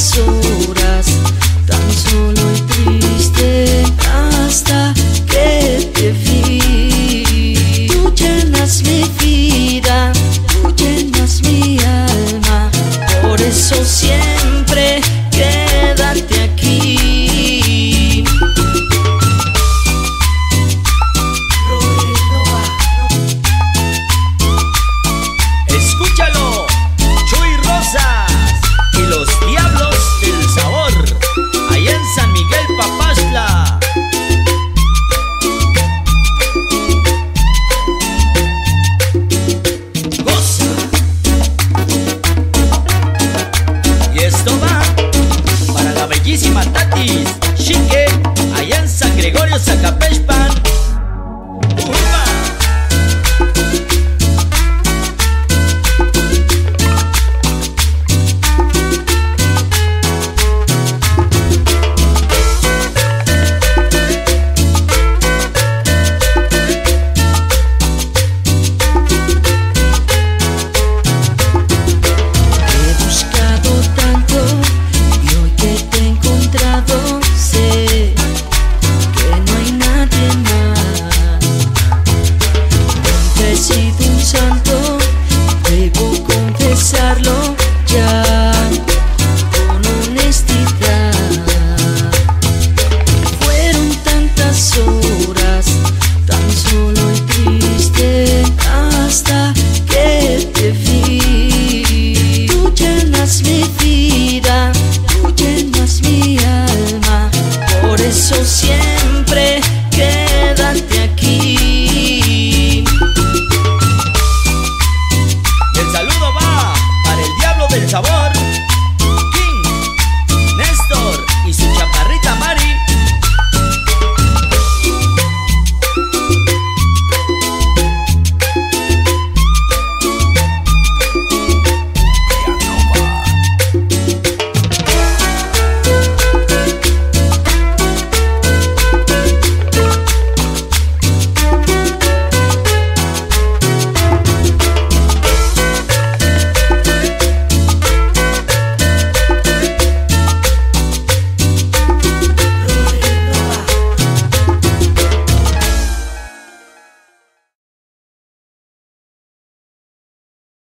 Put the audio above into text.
horas, tan solo y triste hasta que te vi. Tú llenas mi vida, tú llenas mi alma, por eso siempre. quis.